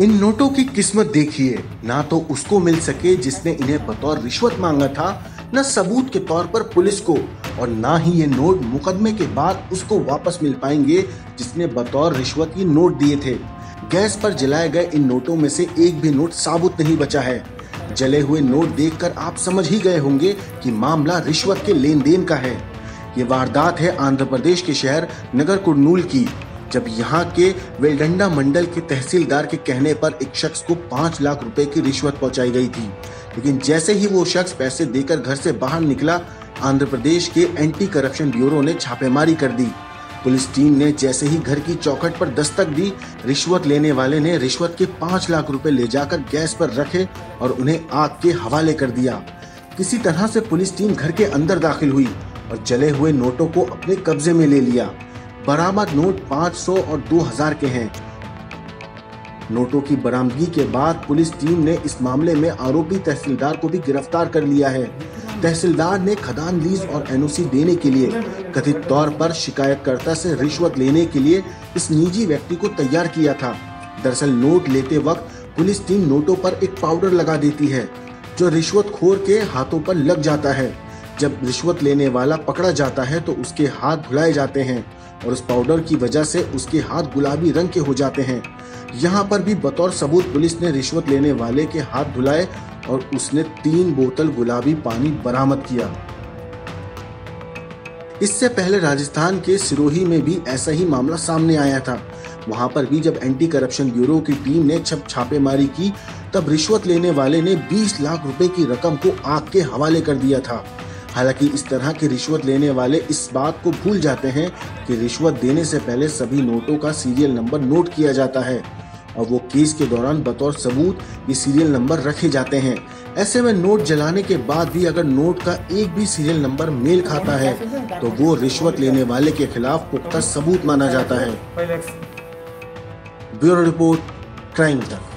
इन नोटों की किस्मत देखिए। ना तो उसको मिल सके जिसने इन्हें बतौर रिश्वत मांगा था, न सबूत के तौर पर पुलिस को, और ना ही ये नोट मुकदमे के बाद उसको वापस मिल पाएँगे जिसने बतौर रिश्वत ये नोट दिए थे। गैस पर जलाए गए इन नोटों में से एक भी नोट साबुत नहीं बचा है। जले हुए नोट देखकर आप समझ ही गए होंगे कि मामला रिश्वत के लेन देन का है। ये वारदात है आंध्र प्रदेश के शहर नगर कुरनूल की। जब यहाँ के वेलडंडा मंडल के तहसीलदार के कहने पर एक शख्स को पाँच लाख रुपए की रिश्वत पहुंचाई गई थी। लेकिन जैसे ही वो शख्स पैसे देकर घर से बाहर निकला, आंध्र प्रदेश के एंटी करप्शन ब्यूरो ने छापेमारी कर दी। पुलिस टीम ने जैसे ही घर की चौखट पर दस्तक दी, रिश्वत लेने वाले ने रिश्वत के पाँच लाख रुपए ले जाकर गैस पर रखे और उन्हें आग के हवाले कर दिया। किसी तरह से पुलिस टीम घर के अंदर दाखिल हुई और जले हुए नोटों को अपने कब्जे में ले लिया। बरामद नोट 500 और 2000 के हैं। नोटों की बरामदगी के बाद पुलिस टीम ने इस मामले में आरोपी तहसीलदार को भी गिरफ़्तार कर लिया है। तहसीलदार ने खदान लीज और एनओसी देने के लिए, कथित तौर पर शिकायतकर्ता से रिश्वत लेने के लिए इस निजी व्यक्ति को तैयार किया था। दरअसल नोट लेते वक्त पुलिस टीम नोटों पर एक पाउडर लगा देती है, जो रिश्वत खोर के हाथों पर लग जाता है। जब रिश्वत लेने वाला पकड़ा जाता है तो उसके हाथ धुलाए जाते हैं और उस पाउडर की वजह से उसके हाथ गुलाबी रंग के हो जाते हैं। यहाँ पर भी बतौर सबूत पुलिस ने रिश्वत लेने वाले के हाथ धुलाए और उसने तीन बोतल गुलाबी पानी बरामद किया। इससे पहले राजस्थान के सिरोही में भी ऐसा ही मामला सामने आया था। वहाँ पर भी जब एंटी करप्शन ब्यूरो की टीम ने छप छापेमारी की, तब रिश्वत लेने वाले ने 20 लाख रुपए की रकम को आग के हवाले कर दिया था। हालाँकि इस तरह की रिश्वत लेने वाले इस बात को भूल जाते हैं कि रिश्वत देने से पहले सभी नोटों का सीरियल नंबर नोट किया जाता है। और वो केस के दौरान बतौर सबूत ये सीरियल नंबर रखे जाते हैं। ऐसे में नोट जलाने के बाद भी अगर नोट का एक भी सीरियल नंबर मेल खाता है तो वो रिश्वत लेने वाले के खिलाफ पुख्ता सबूत माना जाता है। ब्यूरो रिपोर्ट, क्राइम तक।